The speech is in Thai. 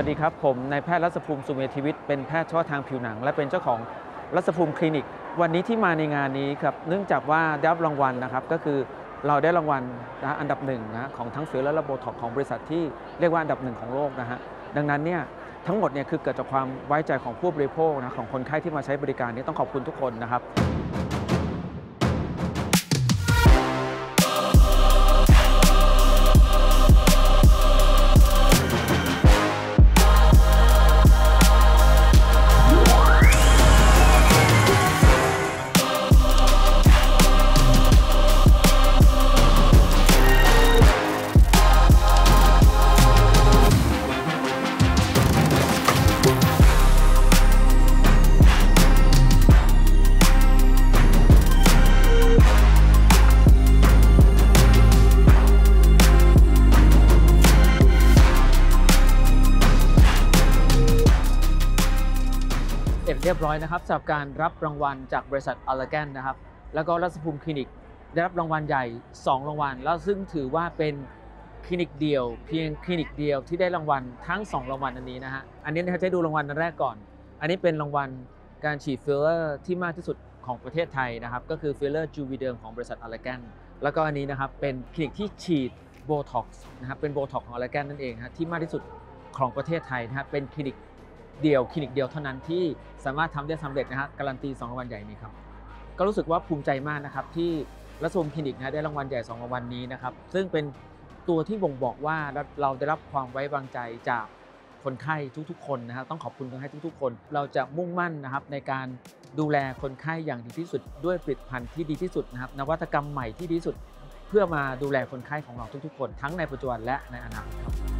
สวัสดีครับ ผมนายแพทย์รัศภูมิสุเมธีวิทย์เป็นแพทย์เฉพาะทางผิวหนัง และเป็นเจ้าของรัศภูมิคลินิก วันนี้ที่มาในงานนี้ครับเนื่องจากว่าได้รับรางวัลนะครับก็คือเราได้รางวัลนะอันดับหนึ่งนะของทั้งฟิลเลอร์และโบท็อกซ์ของบริษัทที่เรียกว่าอันดับหนึ่งของโลกนะฮะดังนั้นเนี่ยทั้งหมดเนี่ยคือเกิดจากความไว้ใจของผู้บริโภคนะของคนไข้ที่มาใช้บริการนี้ต้องขอบคุณทุกคนนะครับ เรียบร้อยนะครับสำหรับการรับรางวัลจากบริษัทอ l ลแกนนะครับ แล้วก็รัศภูมิคลินิก ได้รับรางวัลใหญ่ 2 รางวัล แล้วซึ่งถือว่าเป็นคลินิกเดียว เพียงคลินิกเดียวที่ได้รางวัลทั้ง 2 รางวัลอันนี้นะฮะอันนี้นะครับจะดูรางวัลอันแรกก่อน อันนี้เป็นรางวัลการฉีดฟิลเลอร์ที่มากที่สุดของประเทศไทยนะครับ ก็คือฟิลเลอร์ Juvederm ของบริษัทอ l ลแกนแล้วก็อันนี้นะครับเป็นคลินิกที่ฉีดโบท็อกซ์นะครับเป็นโบท็อกซ์ของอ l ลแกนนั่นเองนะที่มากที่สุดของประเทศไทยนะครับเป็นคลินิก เดียวคลินิกเดียวเท่านั้นที่สามารถทำได้สำเร็จนะฮะการันตี2รางวัลใหญ่นี้ครับก็รู้สึกว่าภูมิใจมากนะครับที่รัศมคลินิกนะได้รางวัลใหญ่2รางวัลนี้นะครับซึ่งเป็นตัวที่บ่งบอกว่าเราได้รับความไว้วางใจจากคนไข้ทุกๆ คนนะครับต้องขอบคุณคนไข้ทุกๆ คน เราจะมุ่งมั่นนะครับในการดูแลคนไข้อย่างดีที่สุด ด้วยผลิตภัณฑ์ที่ดีที่สุดนะครับนวัตกรรมใหม่ที่ดีที่สุด เพื่อมาดูแลคนไข้ของเราทุกๆ คน ทั้งในปัจจุบันและในอนาคตครับ